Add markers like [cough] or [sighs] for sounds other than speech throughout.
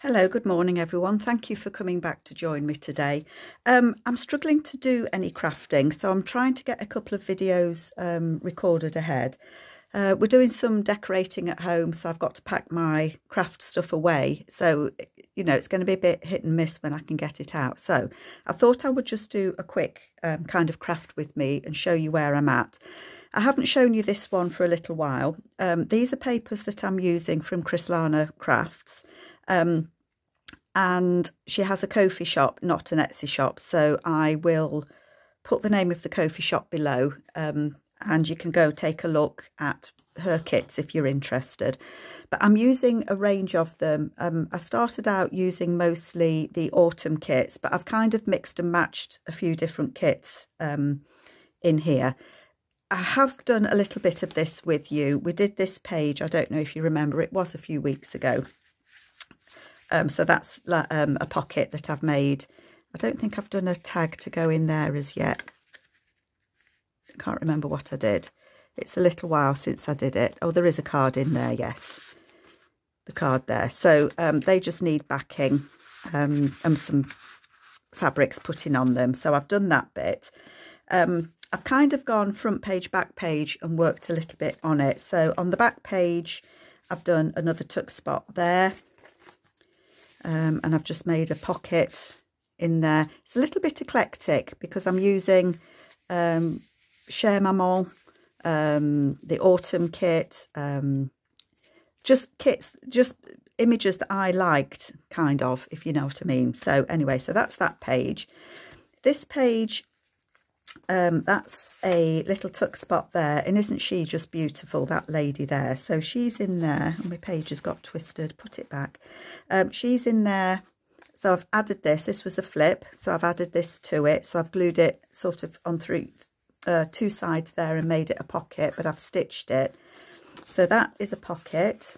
Hello, good morning everyone. Thank you for coming back to join me today. Um, I'm struggling to do any crafting, so I'm trying to get a couple of videos um, recorded ahead. Uh, we're doing some decorating at home, so I've got to pack my craft stuff away. So, you know, it's going to be a bit hit and miss when I can get it out. So I thought I would just do a quick um, kind of craft with me and show you where I'm at. I haven't shown you this one for a little while. Um, these are papers that I'm using from Crislana Crafts. Um, and she has a Ko-fi shop, not an Etsy shop. So I will put the name of the Ko-fi shop below um, and you can go take a look at her kits if you're interested. But I'm using a range of them. Um, I started out using mostly the autumn kits, but I've kind of mixed and matched a few different kits um, in here. I have done a little bit of this with you. We did this page, I don't know if you remember, it was a few weeks ago. Um, so that's um, a pocket that I've made. I don't think I've done a tag to go in there as yet. I can't remember what I did. It's a little while since I did it. Oh, there is a card in there, yes. The card there. So um, they just need backing um, and some fabrics putting on them. So I've done that bit. Um, I've kind of gone front page, back page and worked a little bit on it. So on the back page, I've done another tuck spot there um, and I've just made a pocket in there. It's a little bit eclectic because I'm using um, Chere Maman, um, the Autumn kit, um, just kits, just images that I liked, kind of, if you know what I mean. So anyway, so that's that page. This page um, that's a little tuck spot there. And isn't she just beautiful, that lady there? So she's in there. My page has got twisted. Put it back. Um, she's in there. So I've added this. This was a flip. So I've added this to it. So I've glued it sort of on through uh, two sides there and made it a pocket. But I've stitched it. So that is a pocket.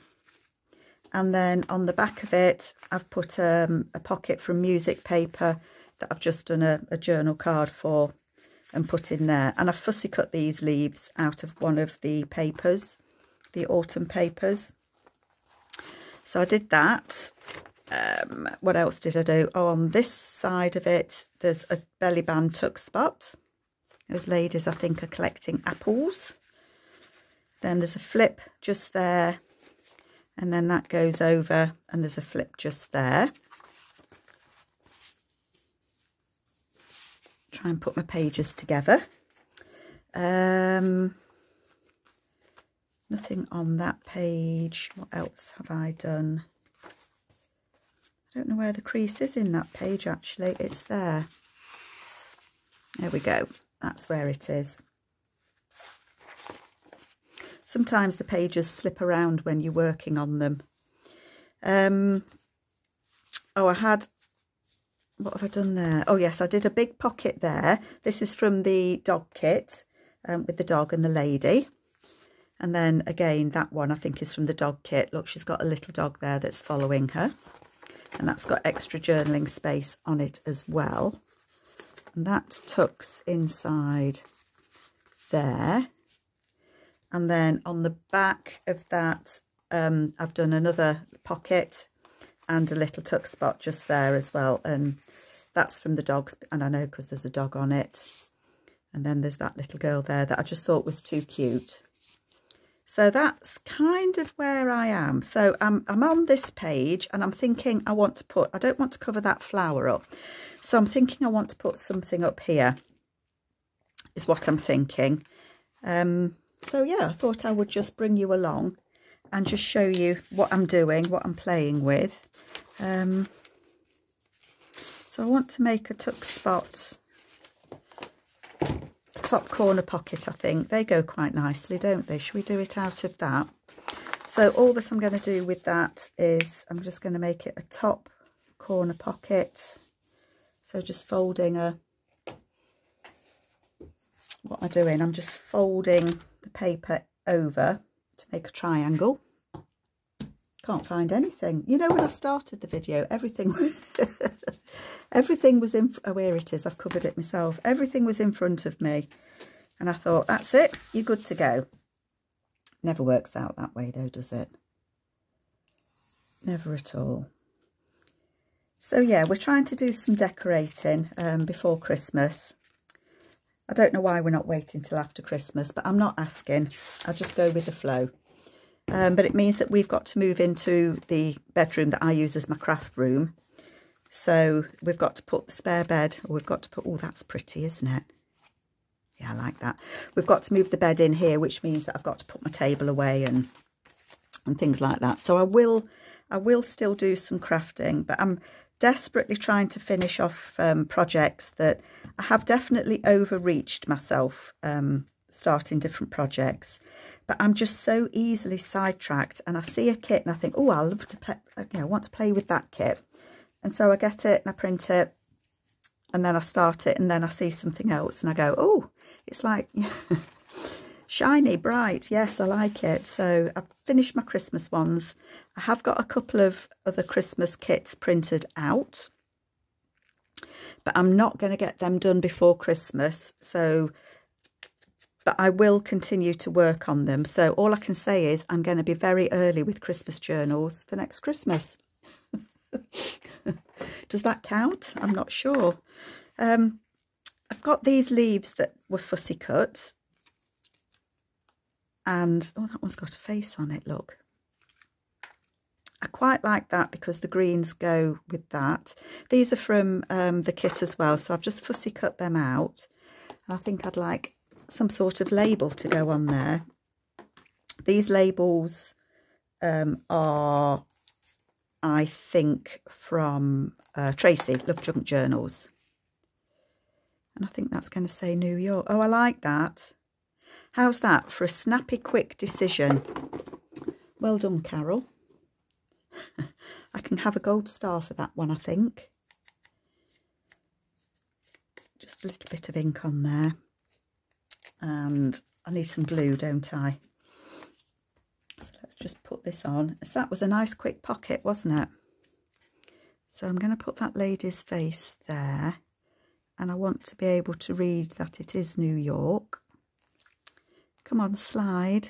And then on the back of it, I've put um, a pocket from music paper that I've just done a, a journal card for and put in there. And I fussy cut these leaves out of one of the papers, the autumn papers. So I did that. Um, what else did I do? Oh, on this side of it, there's a belly band tuck spot. Those ladies, I think, are collecting apples. Then there's a flip just there. And then that goes over and there's a flip just there. Try and put my pages together. Um, nothing on that page. What else have I done? I don't know where the crease is in that page actually. It's there. There we go. That's where it is. Sometimes the pages slip around when you're working on them. Um, oh, I had what have I done there? Oh, yes, I did a big pocket there. This is from the dog kit um, with the dog and the lady. And then again, that one I think is from the dog kit. Look, she's got a little dog there that's following her. And that's got extra journaling space on it as well. And that tucks inside there. And then on the back of that, um, I've done another pocket and a little tuck spot just there as well. And that's from the dogs, and I know because there's a dog on it. And then there's that little girl there that I just thought was too cute. So that's kind of where I am. So I'm, I'm on this page and I'm thinking I want to put, I don't want to cover that flower up. So I'm thinking I want to put something up here is what I'm thinking. Um, so yeah, I thought I would just bring you along and just show you what I'm doing, what I'm playing with. Um, so I want to make a tuck spot, top corner pocket, I think. They go quite nicely, don't they? Should we do it out of that? So all that I'm going to do with that is I'm just going to make it a top corner pocket. So just folding a, what am I doing? I'm just folding the paper over to make a triangle. Can't find anything. You know, when I started the video, everything [laughs] Everything was in, oh, where it is, I've covered it myself. Everything was in front of me. And I thought, that's it, you're good to go. Never works out that way though, does it? Never at all. So yeah, we're trying to do some decorating um, before Christmas. I don't know why we're not waiting till after Christmas, but I'm not asking. I'll just go with the flow. Um, but it means that we've got to move into the bedroom that I use as my craft room. So we've got to put the spare bed, or we've got to put, oh, that's pretty, isn't it? Yeah, I like that. We've got to move the bed in here, which means that I've got to put my table away and and things like that. So I will I will still do some crafting, but I'm desperately trying to finish off um, projects that I have definitely overreached myself um, starting different projects. But I'm just so easily sidetracked and I see a kit and I think, oh, I love to play, you know, I want to play with that kit. And so I get it and I print it and then I start it and then I see something else and I go, oh, it's like [laughs] shiny, bright. Yes, I like it. So I've finished my Christmas ones. I have got a couple of other Christmas kits printed out, but I'm not going to get them done before Christmas. So, but I will continue to work on them. So all I can say is I'm going to be very early with Christmas journals for next Christmas. [laughs] Does that count? I'm not sure. Um, I've got these leaves that were fussy cut. And, oh, that one's got a face on it, look. I quite like that because the greens go with that. These are from um, the kit as well, so I've just fussy cut them out. And I think I'd like some sort of label to go on there. These labels um, are, I think, from uh, Tracy, Love Junk Journals. And I think that's going to say New York. Oh, I like that. How's that for a snappy, quick decision? Well done, Carol. [laughs] I can have a gold star for that one, I think. Just a little bit of ink on there. And I need some glue, don't I? So let's just put this on. So that was a nice quick pocket, wasn't it? So I'm going to put that lady's face there and I want to be able to read that it is New York. Come on, slide.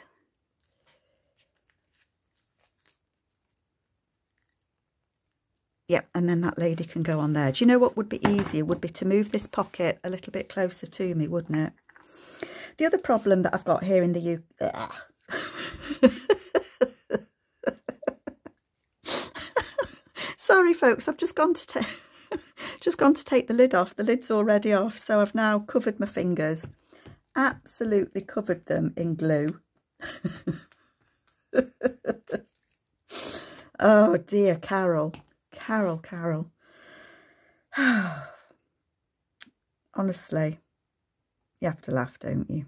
Yep, and then that lady can go on there. Do you know what would be easier? Would be to move this pocket a little bit closer to me, wouldn't it? The other problem that I've got here in the UK... Sorry, folks, I've just gone to take [laughs] just gone to take the lid off. The lid's already off, so I've now covered my fingers. Absolutely covered them in glue. [laughs] oh dear, Carol. Carol, Carol. [sighs] Honestly, you have to laugh, don't you?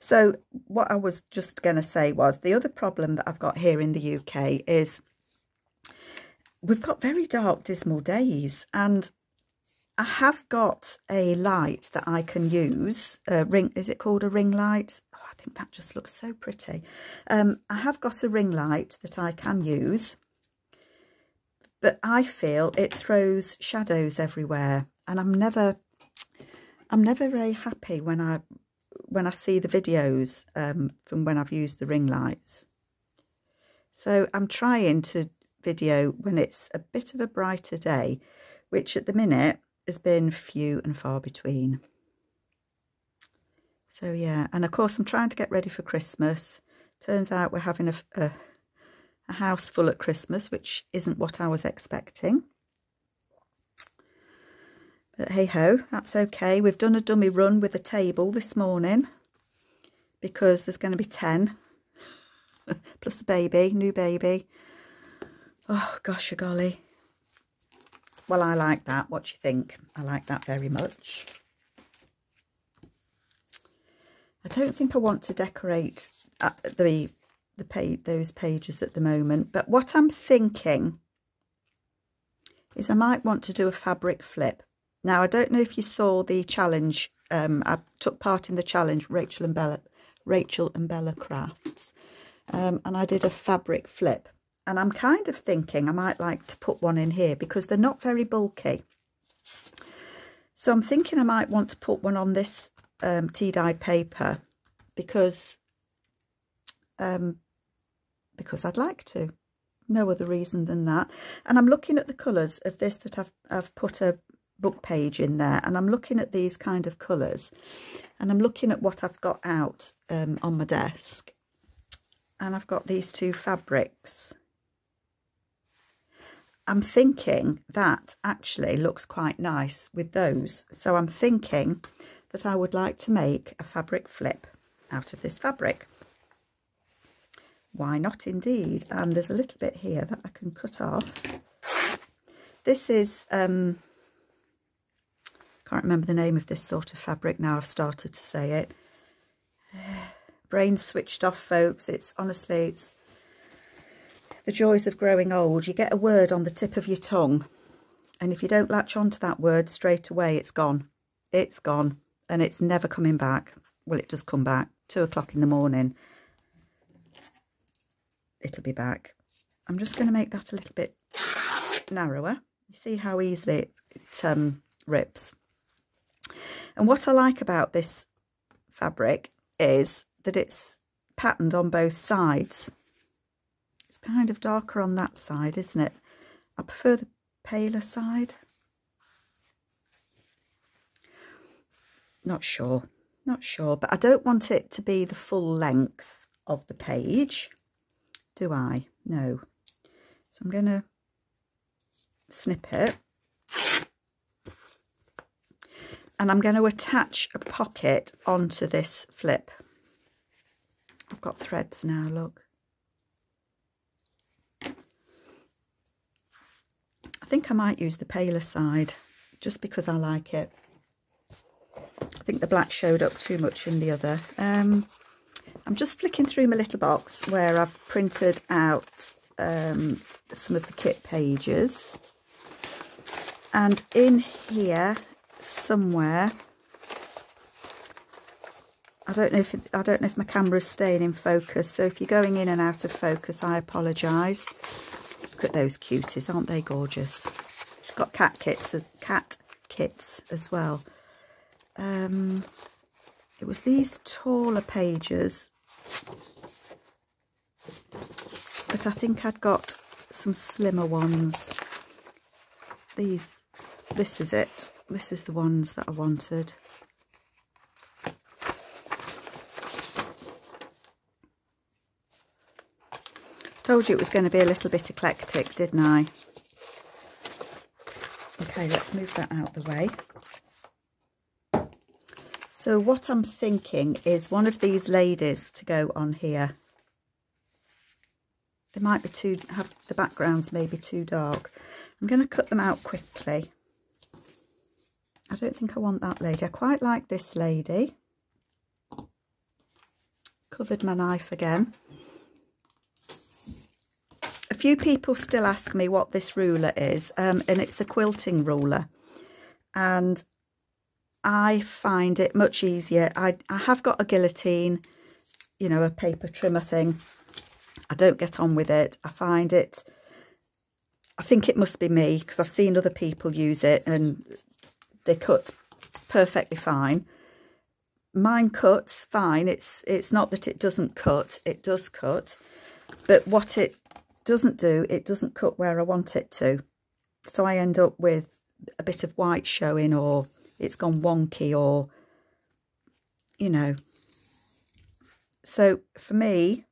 So what I was just going to say was the other problem that I've got here in the UK is we've got very dark, dismal days, and I have got a light that I can use. A ring, is it called a ring light? Oh, I think that just looks so pretty. Um, I have got a ring light that I can use, but I feel it throws shadows everywhere, and I'm never, I'm never very happy when I when I see the videos um, from when I've used the ring lights. So I'm trying to video when it's a bit of a brighter day, which at the minute has been few and far between. So yeah, and of course I'm trying to get ready for Christmas. Turns out we're having a, a, a house full at Christmas, which isn't what I was expecting. But hey ho, that's okay. We've done a dummy run with a table this morning because there's going to be 10 [laughs] plus a baby, new baby. Oh, gosh, a golly. Well, I like that. What do you think? I like that very much. I don't think I want to decorate uh, the the page those pages at the moment, but what I'm thinking is I might want to do a fabric flip. Now, I don't know if you saw the challenge. Um, I took part in the challenge, Rachel and Bella, Rachel and Bella Crafts, um, and I did a fabric flip. And I'm kind of thinking I might like to put one in here because they're not very bulky. So I'm thinking I might want to put one on this um, tea-dyed paper because um, because I'd like to. no other reason than that. And I'm looking at the colours of this that I've, I've put a book page in there and I'm looking at these kind of colours and I'm looking at what I've got out um, on my desk and I've got these two fabrics. I'm thinking that actually looks quite nice with those. So I'm thinking that I would like to make a fabric flip out of this fabric. Why not indeed? And there's a little bit here that I can cut off. This is, um, can't remember the name of this sort of fabric now I've started to say it. [sighs] Brain switched off, folks. It's honestly, it's the joys of growing old. You get a word on the tip of your tongue. And if you don't latch onto that word straight away, it's gone. It's gone. And it's never coming back. Well, it does come back. Two o'clock in the morning. It'll be back. I'm just going to make that a little bit narrower. You see how easily it, it um, rips. And what I like about this fabric is that it's patterned on both sides. It's kind of darker on that side, isn't it? I prefer the paler side. Not sure, not sure, but I don't want it to be the full length of the page, do I? No. So I'm going to snip it. And I'm going to attach a pocket onto this flip. I've got threads now, look. I think I might use the paler side just because I like it. I think the black showed up too much in the other. Um, I'm just flicking through my little box where I've printed out um, some of the kit pages. And in here somewhere, I don't know if I don't know if my camera's staying in focus. So if you're going in and out of focus, I apologise. Look at those cuties, aren't they gorgeous? Got cat kits, as cat kits as well. Um, it was these taller pages, but I think I'd got some slimmer ones. These, this is it. This is the ones that I wanted. Told you it was going to be a little bit eclectic, didn't I? Okay, let's move that out the way. So what I'm thinking is one of these ladies to go on here. They might be too, have the backgrounds maybe too dark. I'm going to cut them out quickly. I don't think I want that lady. I quite like this lady. Covered my knife again A few people still ask me what this ruler is, um, and it's a quilting ruler. And I find it much easier. I, I have got a guillotine, you know, a paper trimmer thing. I don't get on with it. I find it, I think it must be me because I've seen other people use it and they cut perfectly fine. Mine cuts fine. It's it's not that it doesn't cut. It does cut. But what it doesn't do, it doesn't cut where I want it to. So I end up with a bit of white showing or it's gone wonky or, you know. So for me,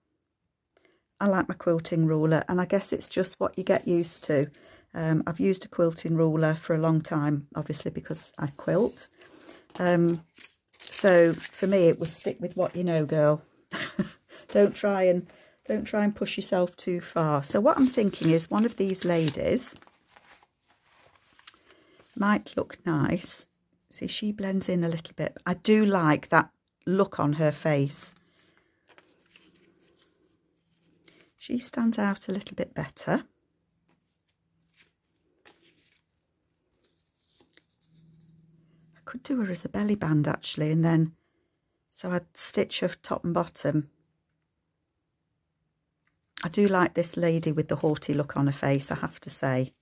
I like my quilting ruler and I guess it's just what you get used to. Um, I've used a quilting ruler for a long time, obviously because I quilt. Um, so for me, it was stick with what you know, girl. [laughs] Don't try and don't try and push yourself too far. So what I'm thinking is one of these ladies might look nice. See, she blends in a little bit. I do like that look on her face. She stands out a little bit better. Could do her as a belly band actually and then so I'd stitch her top and bottom I do like this lady with the haughty look on her face, I have to say.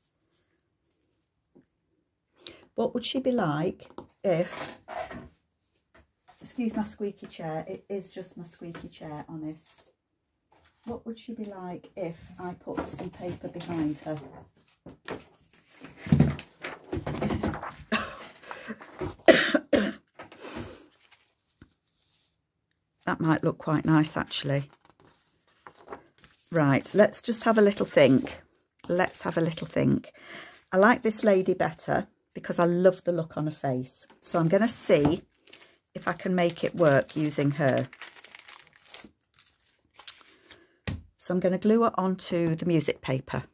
What would she be like if, excuse my squeaky chair, it is just my squeaky chair, honest. what would she be like if I put some paper behind her? This is... that might look quite nice actually. Right, let's just have a little think. Let's have a little think. I like this lady better because I love the look on her face. So I'm going to see if I can make it work using her. So I'm going to glue it onto the music paper.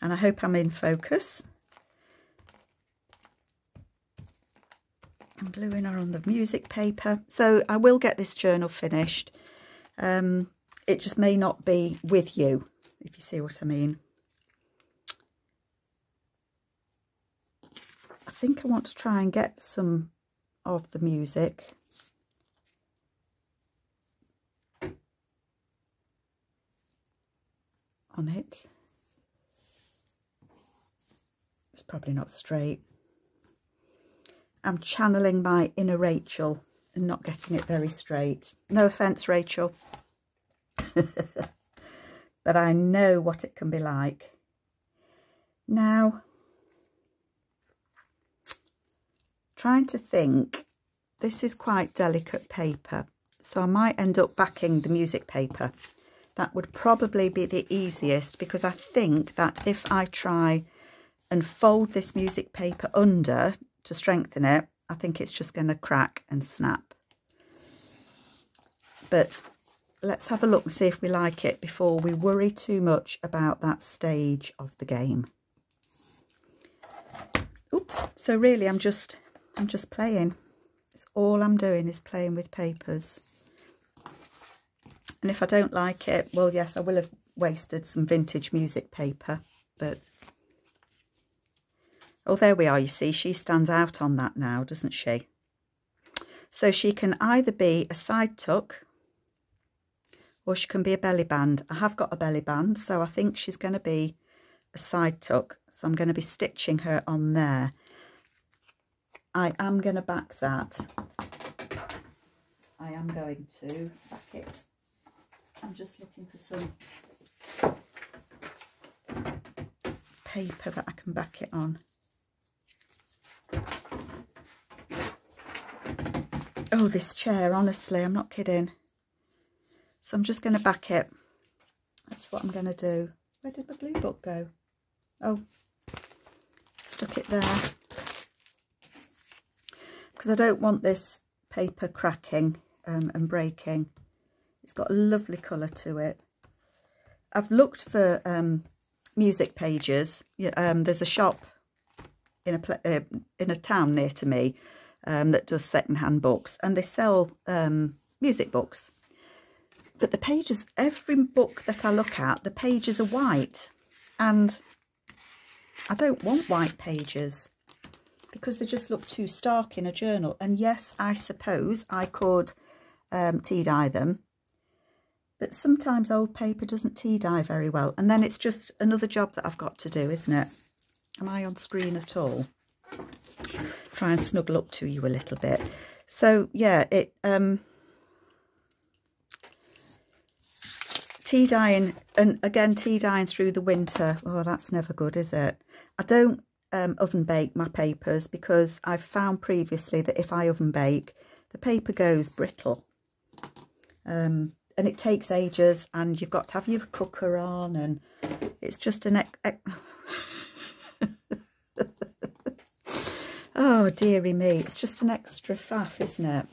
And I hope I'm in focus. I'm gluing her on the music paper. So I will get this journal finished. Um, it just may not be with you, if you see what I mean. I think I want to try and get some of the music on it. It's probably not straight. I'm channeling my inner Rachel and not getting it very straight. No offence, Rachel. [laughs] but I know what it can be like. Now, trying to think, this is quite delicate paper, so I might end up backing the music paper that would probably be the easiest because I think that if I try and fold this music paper under to strengthen it, I think it's just going to crack and snap. But let's have a look and see if we like it before we worry too much about that stage of the game. Oops, so really I'm just I'm just playing. It's all I'm doing is playing with papers. And if I don't like it, well, yes, I will have wasted some vintage music paper, but... Oh, there we are, you see, she stands out on that now, doesn't she? So she can either be a side tuck or she can be a belly band. I have got a belly band, so I think she's going to be a side tuck. So I'm going to be stitching her on there. I am going to back that. I am going to back it I'm just looking for some paper that I can back it on. Oh, this chair, honestly, I'm not kidding. So I'm just going to back it. That's what I'm going to do. Where did my blue book go? Oh, stuck it there. Because I don't want this paper cracking um, and breaking. It's got a lovely colour to it. I've looked for um, music pages. Um, there's a shop in a uh, in a town near to me um, that does second-hand books, and they sell um, music books. But the pages, every book that I look at, the pages are white, and I don't want white pages because they just look too stark in a journal. And yes, I suppose I could um, tea dye them but sometimes old paper doesn't tea dye very well. And then it's just another job that I've got to do, isn't it? Am I on screen at all? Try and snuggle up to you a little bit. So, yeah, it... um tea dyeing, and again, tea dyeing through the winter. Oh, that's never good, is it? I don't um, oven bake my papers because I've found previously that if I oven bake, the paper goes brittle. Um, and it takes ages and you've got to have your cooker on and it's just an oh dearie me it's just an extra faff isn't it?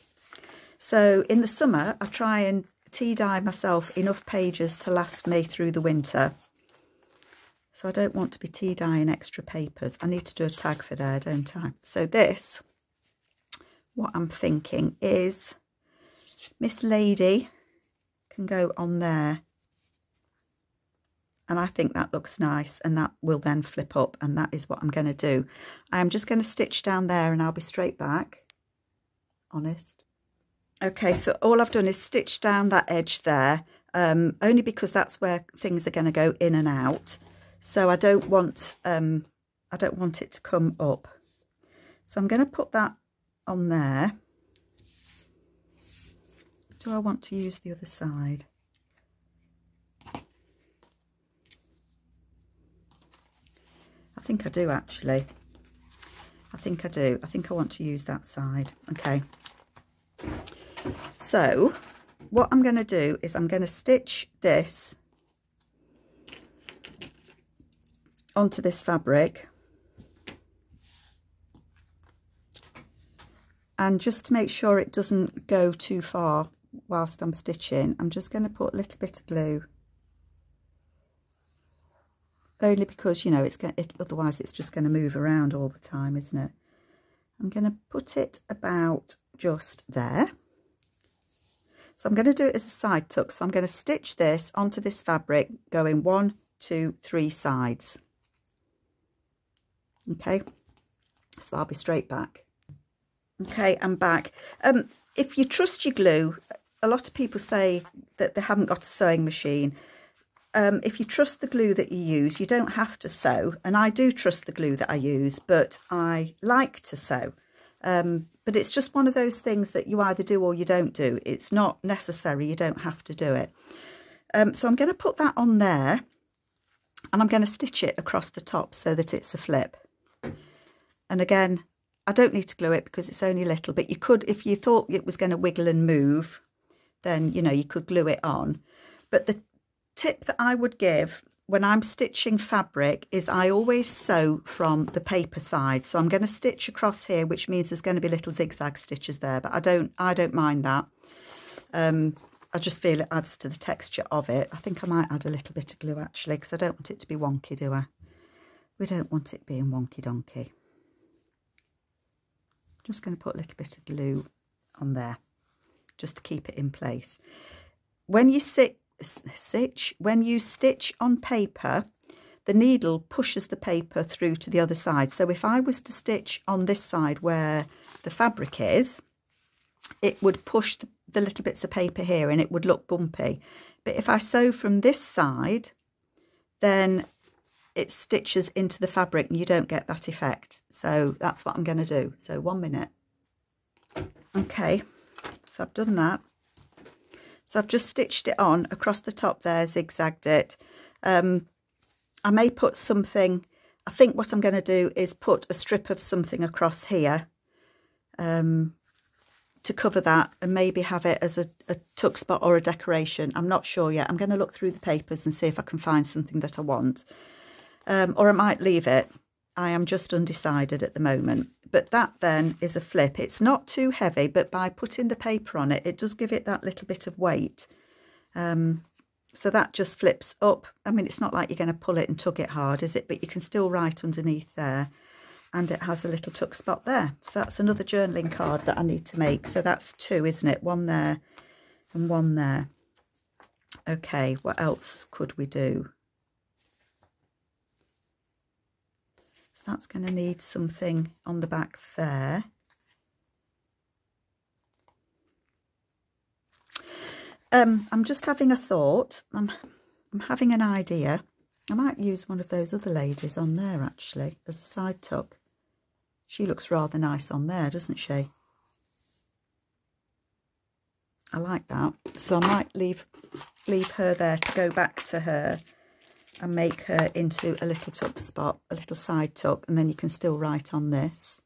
So in the summer I try and tea dye myself enough pages to last me through the winter. So I don't want to be tea dyeing extra papers. I need to do a tag for there don't I? So this what I'm thinking is Miss Lady can go on there. And I think that looks nice and that will then flip up and that is what I'm going to do. I'm just going to stitch down there and I'll be straight back. Honest. Okay, so all I've done is stitch down that edge there, um, only because that's where things are going to go in and out. So I don't want um, I don't want it to come up. So I'm going to put that on there do I want to use the other side? Think I do actually. I think I do. I think I want to use that side. Okay. So what I'm going to do is I'm going to stitch this onto this fabric and just to make sure it doesn't go too far whilst I'm stitching I'm just going to put a little bit of glue only because you know it's going it, otherwise it's just going to move around all the time isn't it? I'm going to put it about just there. So I'm going to do it as a side tuck. So I'm going to stitch this onto this fabric going one two three sides. Okay? So I'll be straight back. Okay I'm back. Um if you trust your glue a lot of people say that they haven't got a sewing machine um, if you trust the glue that you use, you don't have to sew. And I do trust the glue that I use, but I like to sew. Um, but it's just one of those things that you either do or you don't do. It's not necessary. You don't have to do it. Um, so I'm going to put that on there and I'm going to stitch it across the top so that it's a flip. And again, I don't need to glue it because it's only little, but you could, if you thought it was going to wiggle and move, then, you know, you could glue it on. But the tip that I would give when I'm stitching fabric is I always sew from the paper side. So I'm going to stitch across here, which means there's going to be little zigzag stitches there, but I don't, I don't mind that. Um, I just feel it adds to the texture of it. I think I might add a little bit of glue actually, because I don't want it to be wonky, do I? We don't want it being wonky donkey. Just going to put a little bit of glue on there, just to keep it in place. When you sit stitch, when you stitch on paper, the needle pushes the paper through to the other side. So if I was to stitch on this side where the fabric is, it would push the, the little bits of paper here and it would look bumpy. But if I sew from this side, then it stitches into the fabric and you don't get that effect. So that's what I'm going to do. So one minute. Okay, so I've done that. So I've just stitched it on across the top there, zigzagged it. Um, I may put something, I think what I'm going to do is put a strip of something across here um, to cover that and maybe have it as a, a tuck spot or a decoration. I'm not sure yet. I'm going to look through the papers and see if I can find something that I want. Um, or I might leave it. I am just undecided at the moment but that then is a flip. It's not too heavy, but by putting the paper on it, it does give it that little bit of weight. Um, so that just flips up. I mean, it's not like you're going to pull it and tug it hard, is it? But you can still write underneath there. And it has a little tuck spot there. So that's another journaling card that I need to make. So that's two, isn't it? One there and one there. Okay, what else could we do? That's going to need something on the back there. Um, I'm just having a thought. I'm, I'm having an idea. I might use one of those other ladies on there, actually, as a side tuck. She looks rather nice on there, doesn't she? I like that. So I might leave leave her there to go back to her and make her into a little tuck spot, a little side tuck, and then you can still write on this.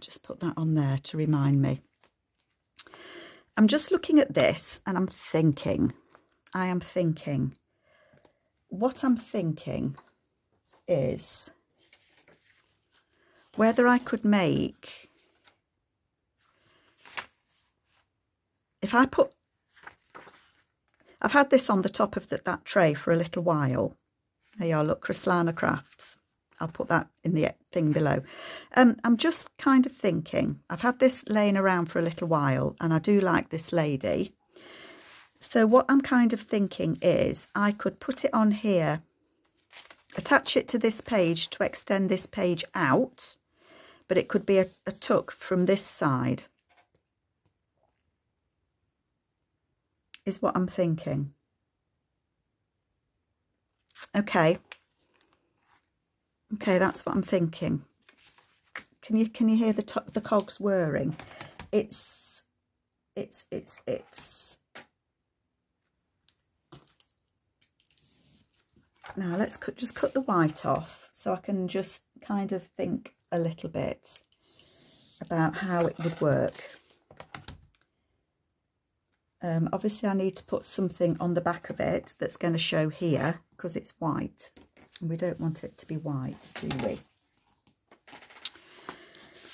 Just put that on there to remind me. I'm just looking at this and I'm thinking, I am thinking, what I'm thinking is whether I could make, if I put I've had this on the top of the, that tray for a little while. There you are, look, Crislana Crafts. I'll put that in the thing below. Um, I'm just kind of thinking, I've had this laying around for a little while and I do like this lady. So what I'm kind of thinking is I could put it on here, attach it to this page to extend this page out, but it could be a, a tuck from this side. Is what I'm thinking. Okay. Okay, that's what I'm thinking. Can you can you hear the top the cogs whirring? It's it's it's it's now. Let's cut, just cut the white off so I can just kind of think a little bit about how it would work. Um, obviously I need to put something on the back of it that's going to show here because it's white and we don't want it to be white, do we?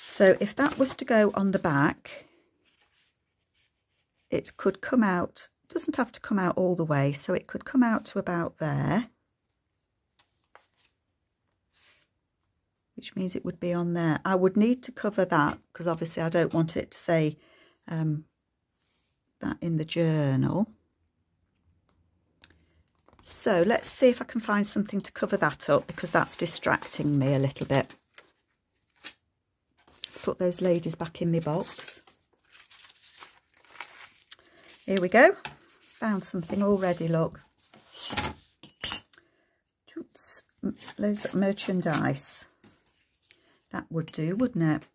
So if that was to go on the back, it could come out, doesn't have to come out all the way, so it could come out to about there. Which means it would be on there. I would need to cover that because obviously I don't want it to say um, that in the journal. So let's see if I can find something to cover that up because that's distracting me a little bit. Let's put those ladies back in my box. Here we go. Found something already, look. Oops, there's merchandise. That would do, wouldn't it?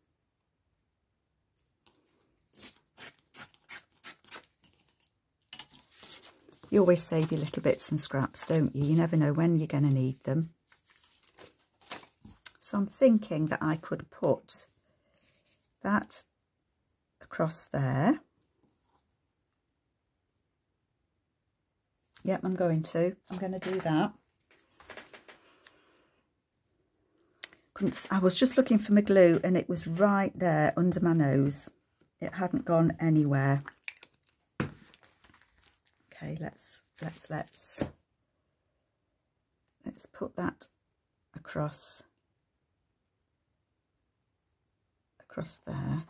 You always save your little bits and scraps, don't you? You never know when you're going to need them. So I'm thinking that I could put that across there. Yep, I'm going to. I'm going to do that. I was just looking for my glue and it was right there under my nose. It hadn't gone anywhere. Okay, let's let's let's let's put that across across there.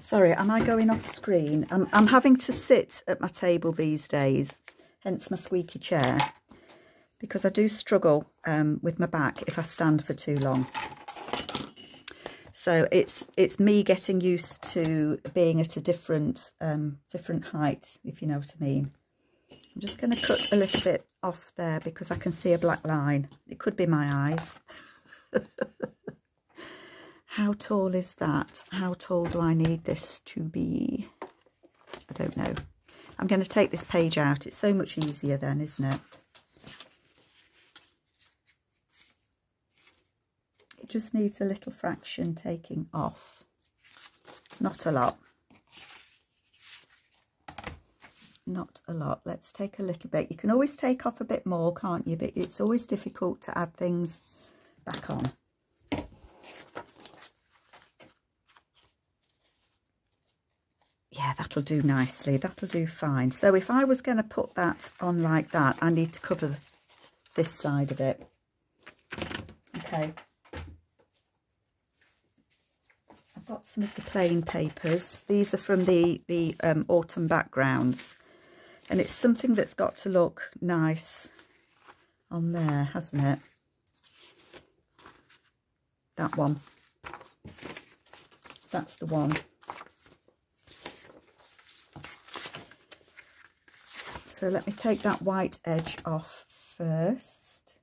Sorry, am I going off screen? I'm, I'm having to sit at my table these days, hence my squeaky chair, because I do struggle um, with my back if I stand for too long. So it's it's me getting used to being at a different um, different height, if you know what I mean. I'm just going to cut a little bit off there because I can see a black line. It could be my eyes. [laughs] How tall is that? How tall do I need this to be? I don't know. I'm going to take this page out. It's so much easier then, isn't it? Just needs a little fraction taking off. Not a lot. Not a lot. Let's take a little bit. You can always take off a bit more, can't you? But it's always difficult to add things back on. Yeah, that'll do nicely. That'll do fine. So if I was going to put that on like that, I need to cover this side of it. Okay. Got some of the plain papers. These are from the, the um, autumn backgrounds. And it's something that's got to look nice on there, hasn't it? That one. That's the one. So let me take that white edge off first.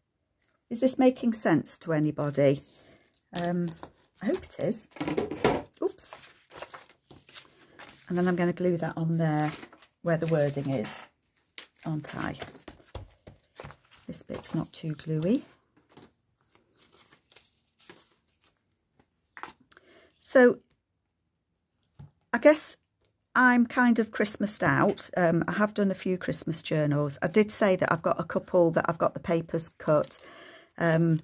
Is this making sense to anybody? Um, I hope it is. And then I'm going to glue that on there where the wording is, aren't I? This bit's not too gluey. So I guess I'm kind of Christmased out. Um, I have done a few Christmas journals. I did say that I've got a couple that I've got the papers cut. Um,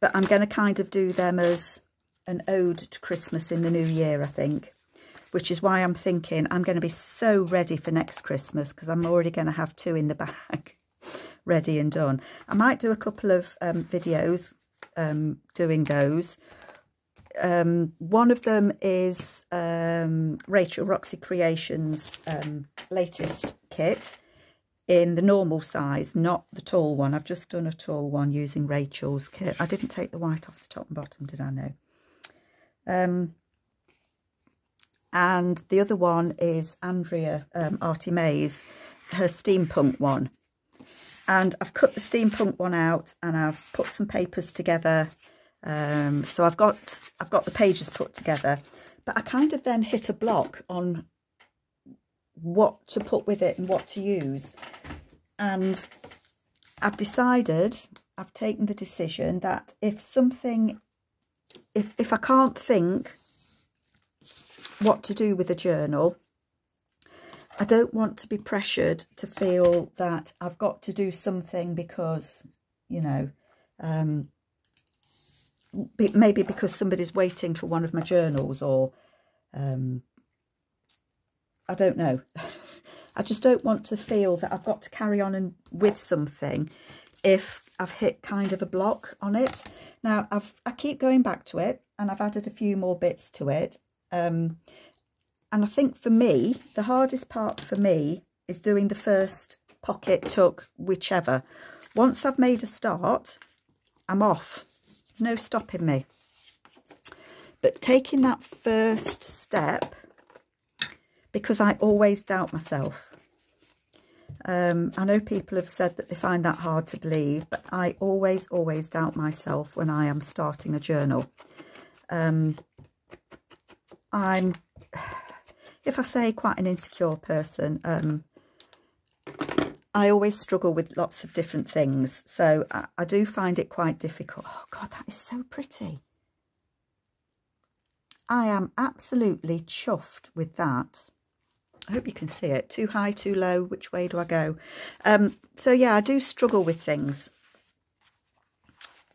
but I'm going to kind of do them as an ode to Christmas in the new year, I think, which is why I'm thinking I'm going to be so ready for next Christmas because I'm already going to have two in the bag [laughs] ready and done. I might do a couple of um, videos um, doing those. Um, one of them is um, Rachel Roxy Creations um, latest kit in the normal size, not the tall one. I've just done a tall one using Rachel's kit. I didn't take the white off the top and bottom, did I know? Um, and the other one is Andrea um, Artie Mays, her steampunk one. And I've cut the steampunk one out and I've put some papers together. Um, so I've got I've got the pages put together. But I kind of then hit a block on what to put with it and what to use. And I've decided, I've taken the decision that if something, if, if I can't think what to do with a journal, I don't want to be pressured to feel that I've got to do something because, you know, um, maybe because somebody's waiting for one of my journals or um, I don't know. [laughs] I just don't want to feel that I've got to carry on and with something if I've hit kind of a block on it. Now, I've, I keep going back to it and I've added a few more bits to it. Um, and I think for me, the hardest part for me is doing the first pocket, tuck, whichever. Once I've made a start, I'm off. There's no stopping me. But taking that first step, because I always doubt myself. Um, I know people have said that they find that hard to believe, but I always, always doubt myself when I am starting a journal. Um, I'm, if I say quite an insecure person, um, I always struggle with lots of different things. So I, I do find it quite difficult. Oh God, that is so pretty. I am absolutely chuffed with that. I hope you can see it. Too high, too low, which way do I go? Um, so yeah, I do struggle with things.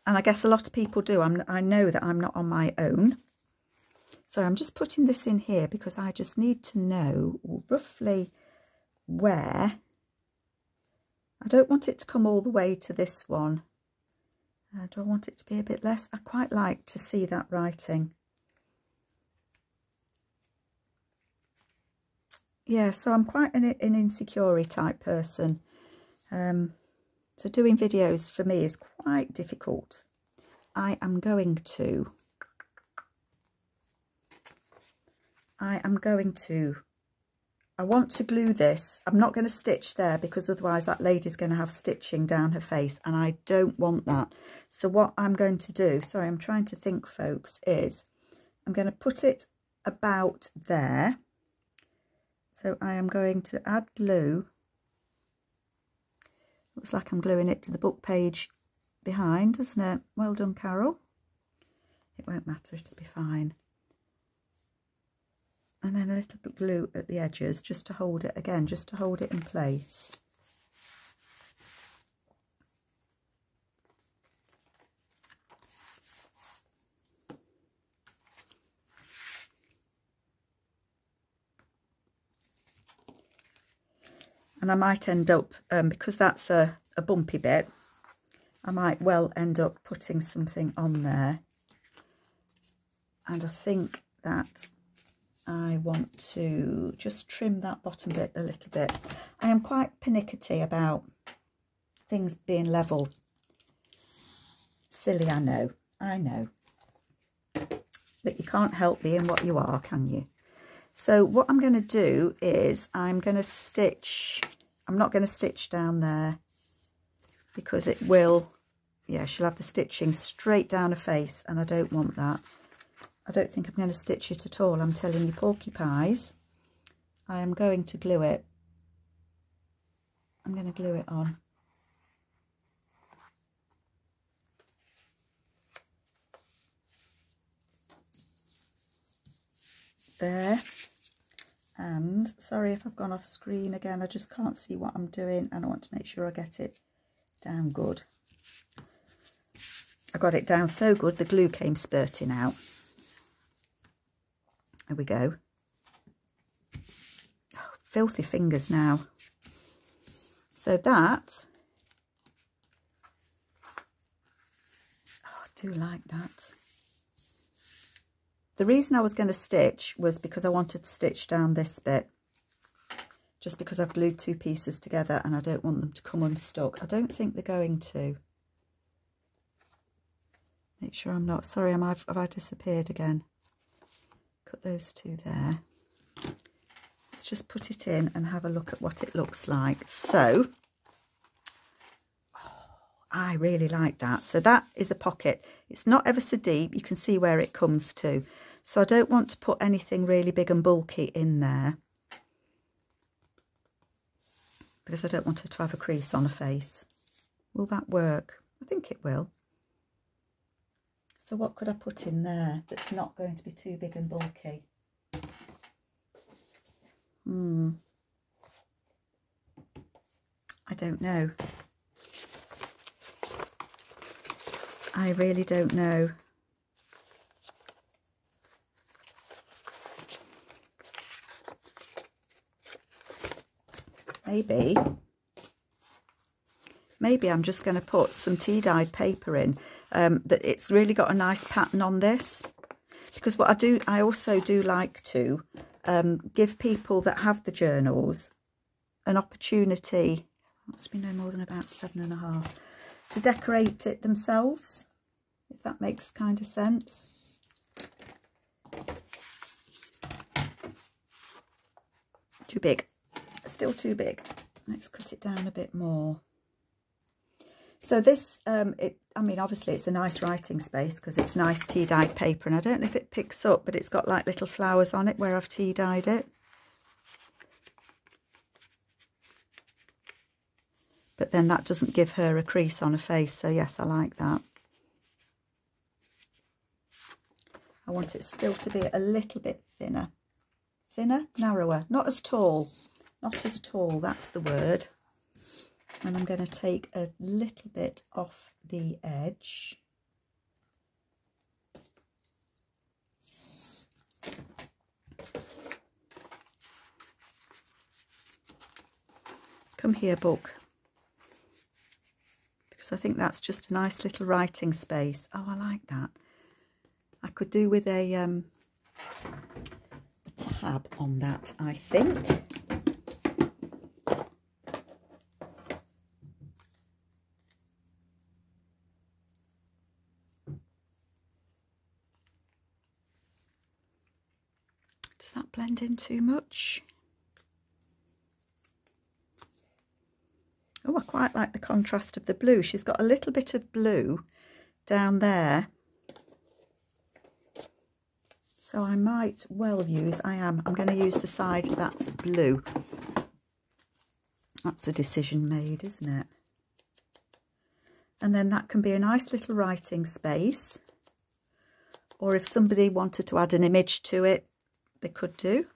And I guess a lot of people do. I'm, I know that I'm not on my own. So I'm just putting this in here because I just need to know roughly where. I don't want it to come all the way to this one. Uh, do I want it to be a bit less? I quite like to see that writing. yeah, so I'm quite an, an insecure type person. Um, so doing videos for me is quite difficult. I am going to, I am going to, I want to glue this. I'm not going to stitch there because otherwise that lady's going to have stitching down her face and I don't want that. So what I'm going to do, sorry, I'm trying to think folks, is I'm going to put it about there so I am going to add glue. Looks like I'm gluing it to the book page behind, doesn't it? Well done, Carol. It won't matter, it'll be fine. And then a little bit glue at the edges just to hold it, again, just to hold it in place. and I might end up, um, because that's a, a bumpy bit, I might well end up putting something on there. And I think that I want to just trim that bottom bit a little bit. I am quite pernickety about things being level. Silly, I know. I know. But you can't help being what you are, can you? So what I'm going to do is I'm going to stitch I'm not going to stitch down there because it will, yeah, she'll have the stitching straight down her face and I don't want that. I don't think I'm going to stitch it at all. I'm telling you, porcupines. I am going to glue it. I'm going to glue it on. There and sorry if I've gone off screen again I just can't see what I'm doing and I want to make sure I get it down good I got it down so good the glue came spurting out there we go oh, filthy fingers now so that oh, I do like that the reason I was going to stitch was because I wanted to stitch down this bit. Just because I've glued two pieces together and I don't want them to come unstuck. I don't think they're going to. Make sure I'm not... Sorry, am I, have I disappeared again? Cut those two there. Let's just put it in and have a look at what it looks like. So, oh, I really like that. So that is the pocket. It's not ever so deep. You can see where it comes to. So I don't want to put anything really big and bulky in there. because I don't want her to have a crease on her face. Will that work? I think it will. So what could I put in there that's not going to be too big and bulky? Hmm. I don't know. I really don't know. Maybe, maybe I'm just going to put some tea-dyed paper in. Um, that it's really got a nice pattern on this. Because what I do, I also do like to um, give people that have the journals an opportunity, must be no more than about seven and a half, to decorate it themselves, if that makes kind of sense. Too big, still too big. Let's cut it down a bit more. So this, um, it, I mean, obviously it's a nice writing space because it's nice tea-dyed paper. And I don't know if it picks up, but it's got like little flowers on it where I've tea-dyed it. But then that doesn't give her a crease on her face. So yes, I like that. I want it still to be a little bit thinner. Thinner, narrower, not as tall. Not as tall, that's the word and I'm going to take a little bit off the edge. Come here, book. Because I think that's just a nice little writing space. Oh, I like that. I could do with a, um, tab on that, I think. Blend in too much. Oh, I quite like the contrast of the blue. She's got a little bit of blue down there. So I might well use, I am, I'm going to use the side that's blue. That's a decision made, isn't it? And then that can be a nice little writing space. Or if somebody wanted to add an image to it, they could do.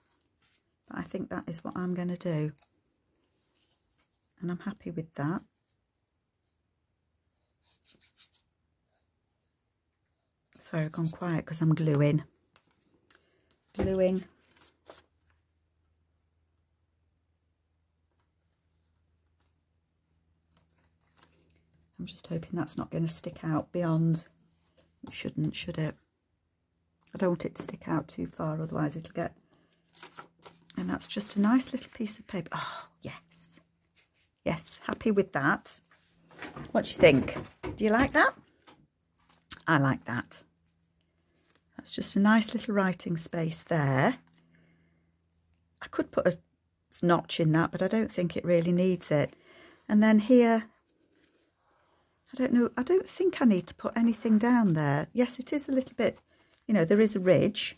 But I think that is what I'm going to do. And I'm happy with that. Sorry, I've gone quiet because I'm gluing. Gluing. I'm just hoping that's not going to stick out beyond. It shouldn't, should it? I don't want it to stick out too far, otherwise it'll get... And that's just a nice little piece of paper. Oh, yes. Yes, happy with that. What do you think? Do you like that? I like that. That's just a nice little writing space there. I could put a notch in that, but I don't think it really needs it. And then here, I don't know, I don't think I need to put anything down there. Yes, it is a little bit you know, there is a ridge.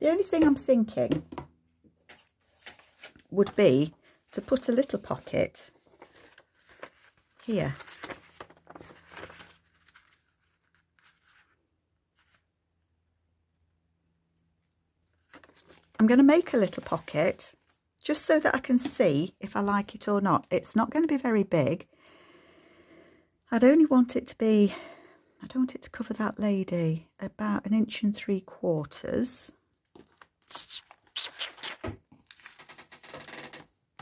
The only thing I'm thinking would be to put a little pocket here. I'm going to make a little pocket just so that I can see if I like it or not. It's not going to be very big I'd only want it to be, I don't want it to cover that lady, about an inch and three quarters.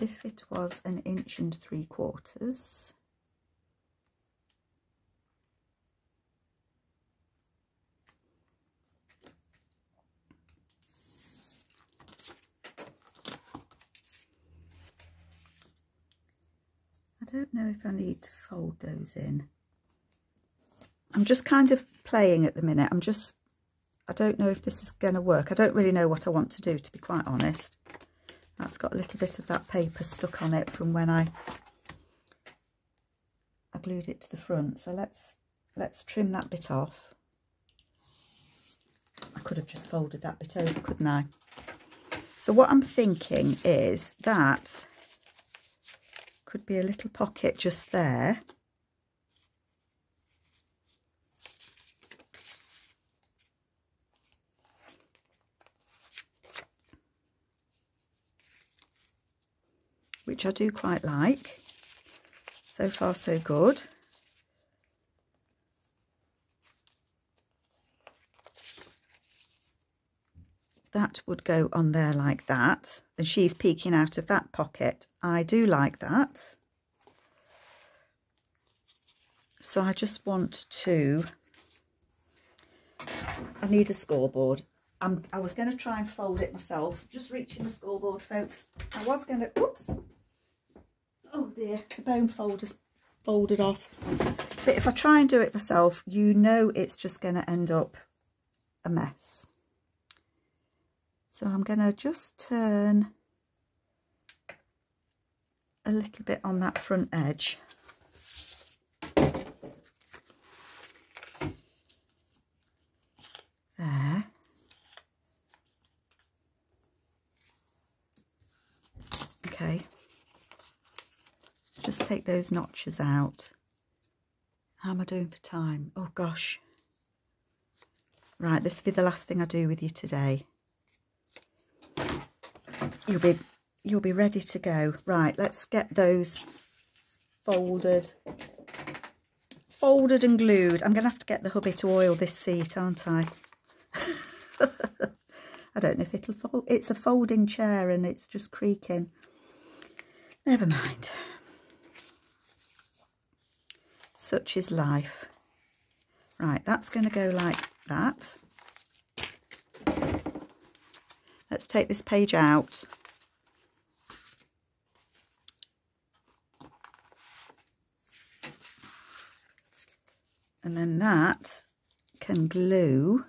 If it was an inch and three quarters, don't know if I need to fold those in. I'm just kind of playing at the minute. I'm just, I don't know if this is going to work. I don't really know what I want to do, to be quite honest. That's got a little bit of that paper stuck on it from when I, I glued it to the front. So let's, let's trim that bit off. I could have just folded that bit over, couldn't I? So what I'm thinking is that could be a little pocket just there. Which I do quite like. So far so good. That would go on there like that. And she's peeking out of that pocket. I do like that. So I just want to I need a scoreboard. I'm, I was going to try and fold it myself just reaching the scoreboard folks. I was going to oops oh dear the bone folder's folded off. But if I try and do it myself you know it's just going to end up a mess so I'm going to just turn a little bit on that front edge. There. Okay. Let's just take those notches out. How am I doing for time? Oh gosh. Right, this will be the last thing I do with you today you'll be you'll be ready to go. Right let's get those folded. Folded and glued. I'm gonna have to get the hubby to oil this seat aren't I? [laughs] I don't know if it'll fold it's a folding chair and it's just creaking. Never mind. Such is life. Right that's going to go like that. Let's take this page out and then that can glue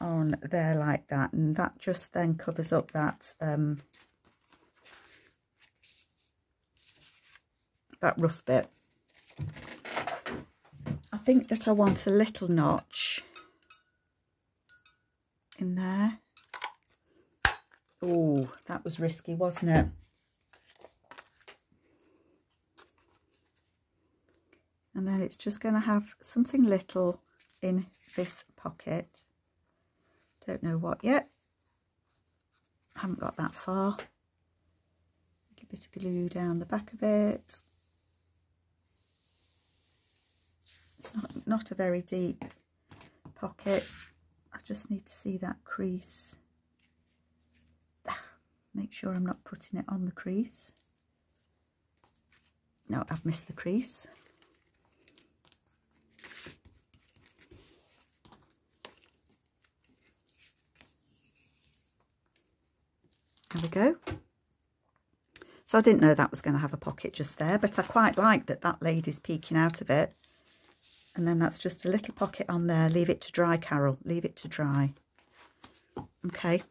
on there like that. And that just then covers up that um, that rough bit. I think that I want a little notch in there. Oh that was risky wasn't it and then it's just going to have something little in this pocket. Don't know what yet. Haven't got that far. A bit of glue down the back of it. It's not not a very deep pocket. I just need to see that crease. [sighs] Make sure I'm not putting it on the crease. No I've missed the crease There we go. So I didn't know that was going to have a pocket just there, but I quite like that that lady's peeking out of it. And then that's just a little pocket on there. Leave it to dry, Carol. Leave it to dry. Okay.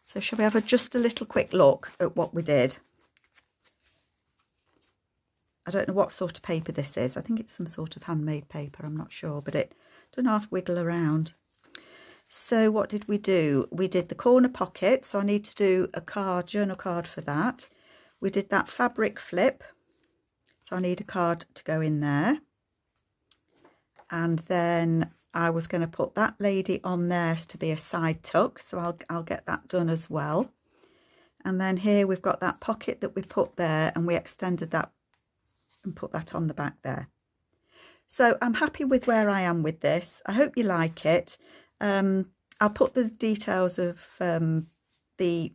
So shall we have a, just a little quick look at what we did? I don't know what sort of paper this is. I think it's some sort of handmade paper. I'm not sure, but it doesn't half wiggle around. So what did we do? We did the corner pocket, so I need to do a card, journal card for that. We did that fabric flip, so I need a card to go in there. And then I was going to put that lady on there to be a side tuck, so I'll, I'll get that done as well. And then here we've got that pocket that we put there and we extended that and put that on the back there. So I'm happy with where I am with this. I hope you like it. Um, I'll put the details of um, the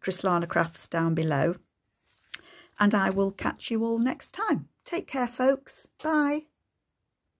Crislana Crafts down below and I will catch you all next time. Take care folks. Bye.